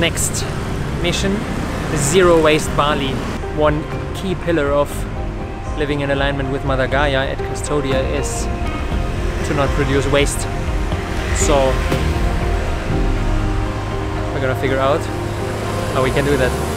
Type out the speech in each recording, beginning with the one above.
Next mission, zero waste Bali. One key pillar of living in alignment with Mother Gaia at Custodia is to not produce waste. So we're gonna figure out how we can do that.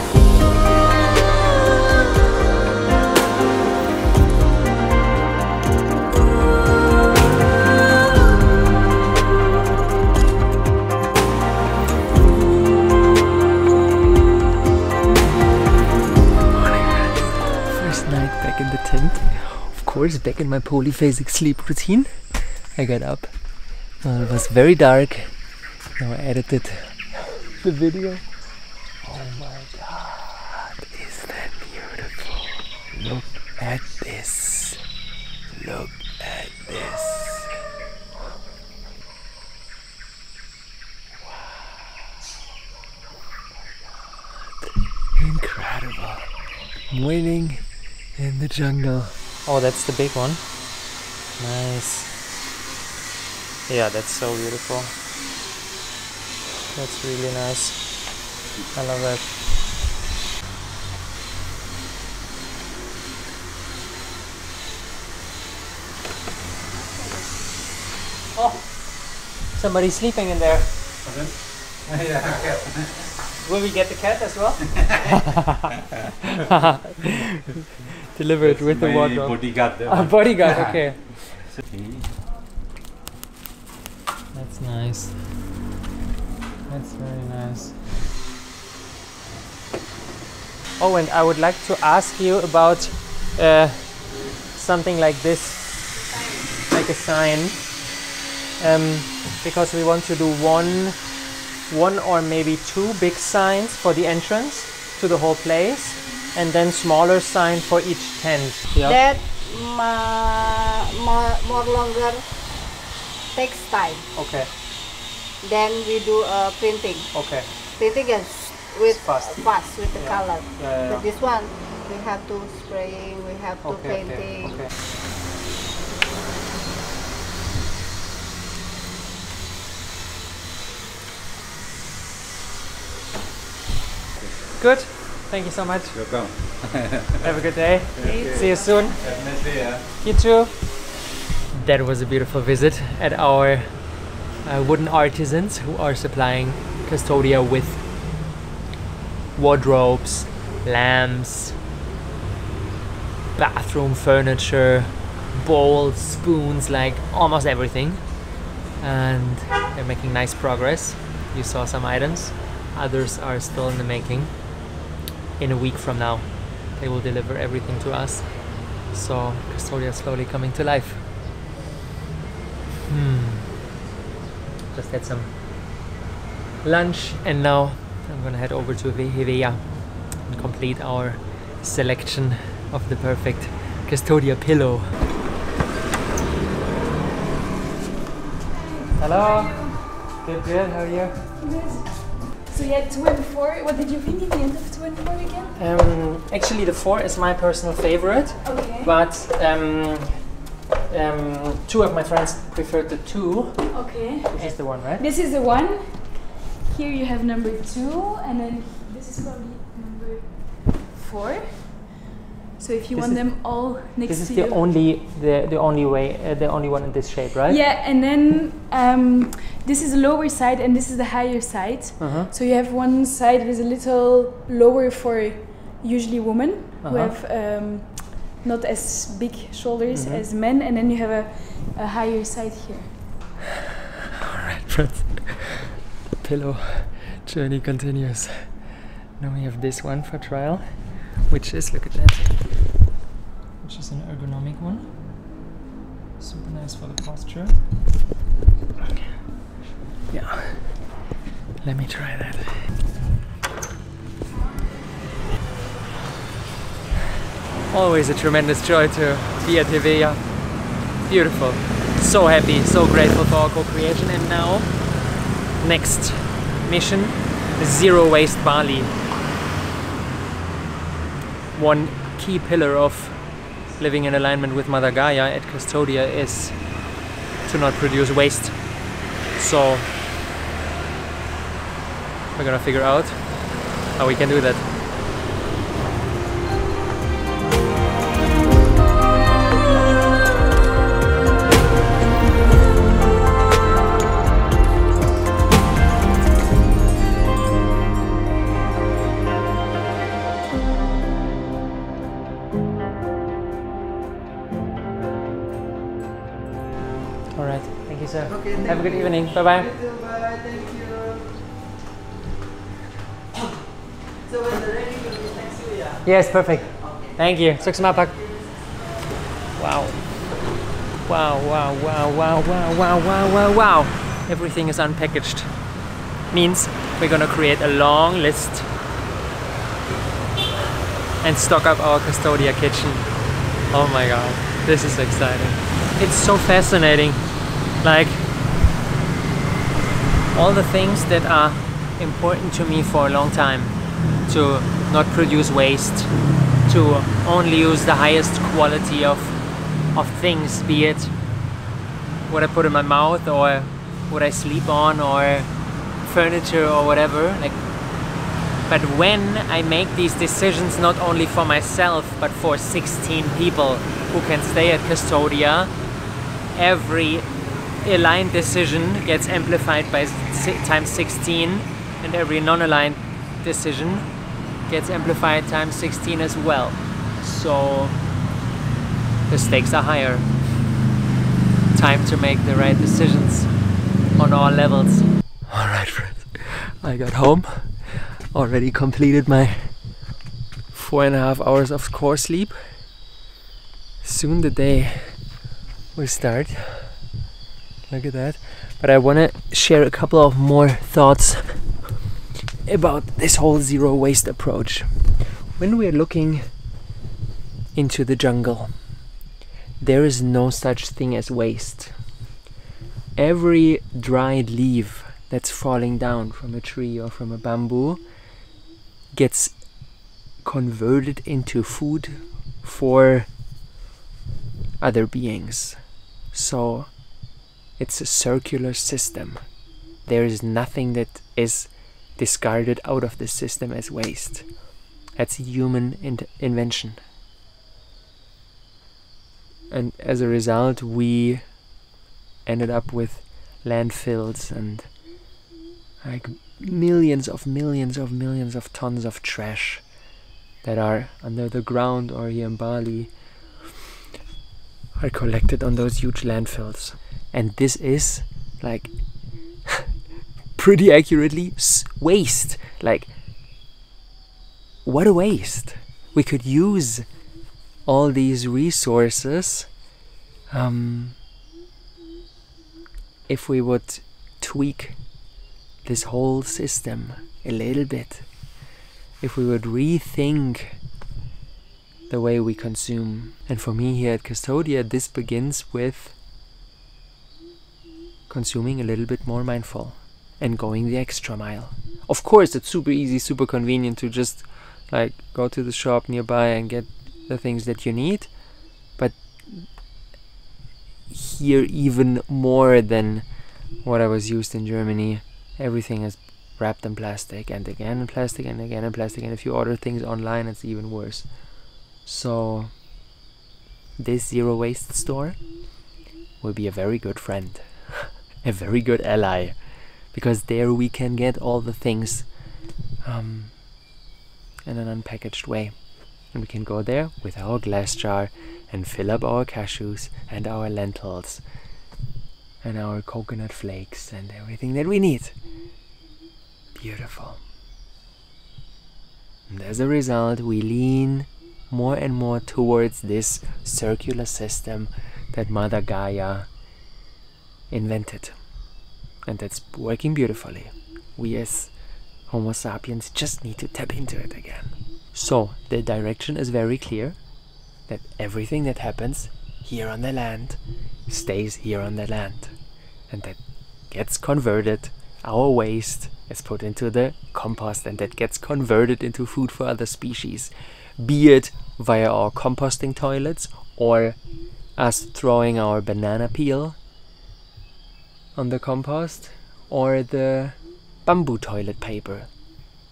Of course, back in my polyphasic sleep routine. I got up. Well, it was very dark. Now I edited the video. Oh my god, is that beautiful? Look at this. Look at this. Wow. Incredible. I'm waiting in the jungle. Oh, that's the big one. Nice. Yeah, that's so beautiful. That's really nice. I love that. Oh, somebody's sleeping in there. Will we get the cat as well? Delivered with the wardrobe. bodyguard. A bodyguard, okay. That's nice. That's very nice. Oh, and I would like to ask you about uh, something like this, like a sign, um, because we want to do one, one or maybe two big signs for the entrance to the whole place, and then smaller sign for each tent. Yeah. That ma- more, more longer takes time. Okay. Then we do uh, printing. Okay. Printing is with Fast. fast with the Yeah. color. Yeah, yeah, But this one we have to spraying, we have to Okay, okay, painting. okay. Good. Thank you so much. Welcome. Have a good day. See you soon. Have a nice day. Yeah. You too. That was a beautiful visit at our uh, wooden artisans who are supplying Custodia with wardrobes, lamps, bathroom furniture, bowls, spoons, like almost everything. And they're making nice progress. You saw some items, others are still in the making. In a week from now, they will deliver everything to us. So Custodia is slowly coming to life. Hmm. Just had some lunch and now I'm gonna head over to Hevea and complete our selection of the perfect Custodia pillow. Hello. Good, good. How are you? So you had two and four. What did you think in the end of two and four again? Um, actually, the four is my personal favorite, Okay. but um, um, two of my friends preferred the two. Okay. This is the one, right? This is the one. Here you have number two, and then this is probably number four. So if you This want them all next This is the you. only the the only way uh, the only one in this shape, right? Yeah, and then um, this is the lower side, and this is the higher side. Uh-huh. So you have one side that is a little lower for usually women who Uh-huh. have um, not as big shoulders Mhm. as men, and then you have a, a higher side here. Alright, friends. The pillow journey continues. Now we have this one for trial, which is look at that, Yeah. Let me try that. Always a tremendous joy to be at Hevea. Beautiful. So happy, so grateful for our co-creation. And now, next mission, zero waste Bali. One key pillar of living in alignment with Mother Gaia at Custodia is to not produce waste. So we're gonna figure out how we can do that. All right, thank you, sir. Okay, Have a good you. evening. Bye bye. Bye. Thank you. So when they're ready, we'll be next to you. yeah? Yes, perfect. Thank you. Suksma Pak. Wow. Wow, wow, wow, wow, wow, wow, wow, wow, wow. Everything is unpackaged. Means we're gonna create a long list and stock up our Custodia kitchen. Oh my god, this is exciting. It's so fascinating. Like, all the things that are important to me for a long time to not produce waste, to only use the highest quality of, of things, be it what I put in my mouth or what I sleep on or furniture or whatever. Like, but when I make these decisions not only for myself but for 16 people who can stay at Custodia, every aligned decision gets amplified by times 16 and every non-aligned decision gets amplified times 16 as well. So the stakes are higher. Time to make the right decisions on all levels. Alright, friends. I got home. Already completed my four and a half hours of core sleep. Soon the day will start. Look at that. But I want to share a couple of more thoughts about this whole zero waste approach. When we're looking into the jungle, there is no such thing as waste. Every dried leaf that's falling down from a tree or from a bamboo gets converted into food for other beings. So it's a circular system. There is nothing that is discarded out of the system as waste. That's human in- invention. And as a result, we ended up with landfills and like millions of millions of millions of tons of trash that are under the ground or here in Bali are collected on those huge landfills. And this is like pretty accurately waste. Like, what a waste! We could use all these resources um, if we would tweak this whole system a little bit. If we would rethink the way we consume. And for me here at Custodia, this begins with consuming a little bit more mindful and going the extra mile. Of course, it's super easy, super convenient to just like go to the shop nearby and get the things that you need, but here even more than what I was used in Germany, everything is wrapped in plastic and again in plastic and again in plastic and if you order things online it's even worse. So this zero waste store will be a very good friend, a very good ally, because there we can get all the things um, in an unpackaged way. And we can go there with our glass jar and fill up our cashews and our lentils and our coconut flakes and everything that we need. Beautiful. And as a result, we lean more and more towards this circular system that Mother Gaia invented. And that's working beautifully. We as Homo sapiens just need to tap into it again. So, the direction is very clear that everything that happens here on the land stays here on the land. And that gets converted, our waste is put into the compost and that gets converted into food for other species. Be it via our composting toilets or us throwing our banana peel on the compost or the bamboo toilet paper,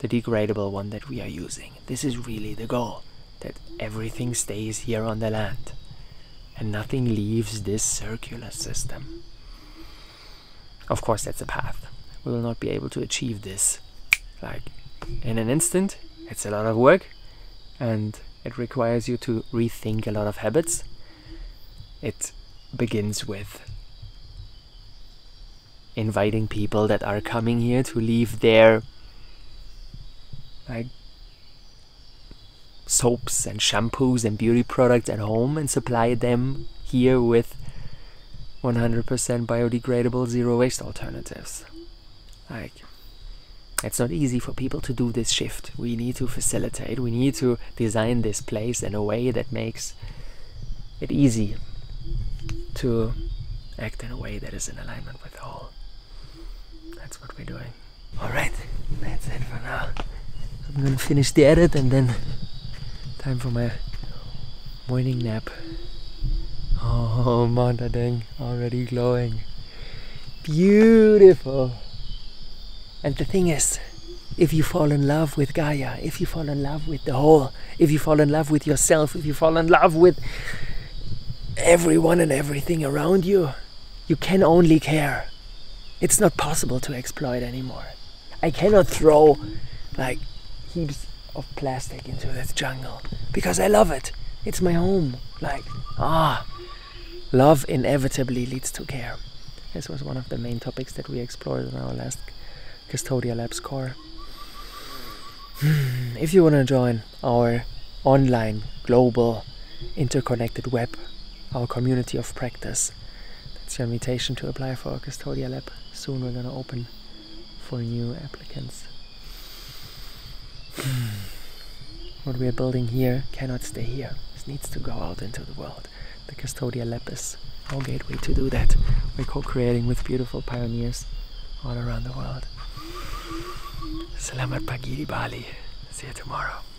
the degradable one that we are using. This is really the goal that everything stays here on the land and nothing leaves this circular system. Of course, that's a path. We will not be able to achieve this like in an instant. It's a lot of work and it requires you to rethink a lot of habits. It begins with inviting people that are coming here to leave their like soaps and shampoos and beauty products at home and supply them here with 100% biodegradable zero waste alternatives. Like it's not easy for people to do this shift. We need to facilitate. We need to design this place in a way that makes it easy to act in a way that is in alignment with all. That's what we're doing. Alright, that's it for now. I'm gonna finish the edit and then time for my morning nap. Oh, Montadeng already glowing. Beautiful. And the thing is, if you fall in love with Gaia, if you fall in love with the whole, if you fall in love with yourself, if you fall in love with everyone and everything around you, you can only care. It's not possible to exploit anymore. I cannot throw like heaps of plastic into this jungle because I love it. It's my home. Like, ah, love inevitably leads to care. This was one of the main topics that we explored in our last Custodia Labs core. Hmm, if you want to join our online, global, interconnected web, our community of practice, that's your invitation to apply for our Custodia Lab. Soon we're going to open for new applicants. Hmm, what we are building here cannot stay here. This needs to go out into the world. The Custodia Lab is our gateway to do that. We're co-creating with beautiful pioneers all around the world. Selamat pagi di Bali. See you tomorrow.